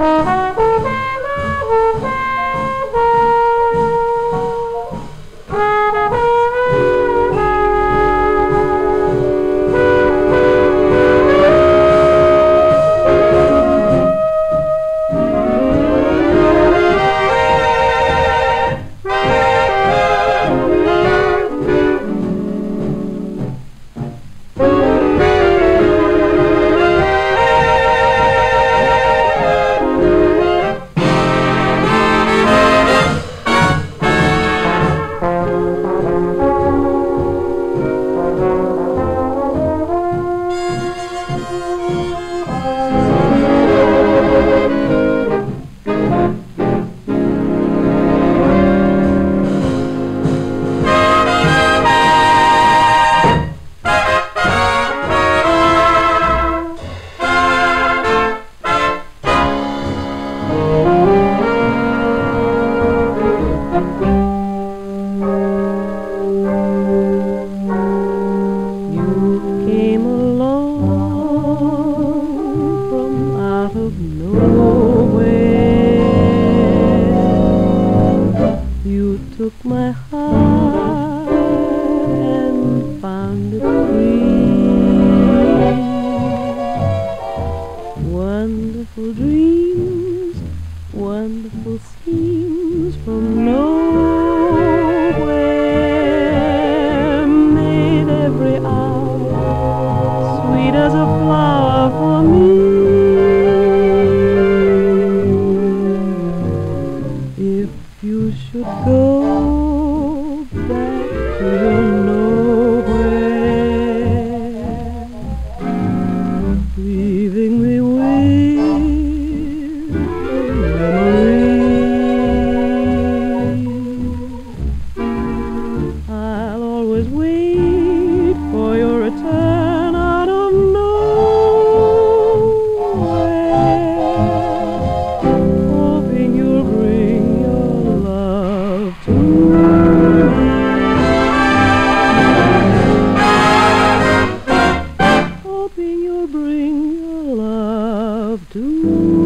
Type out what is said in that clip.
Uh-huh. out of nowhere. You took my heart and found it free. Wonderful dreams, wonderful scenes from nowhere. see. do.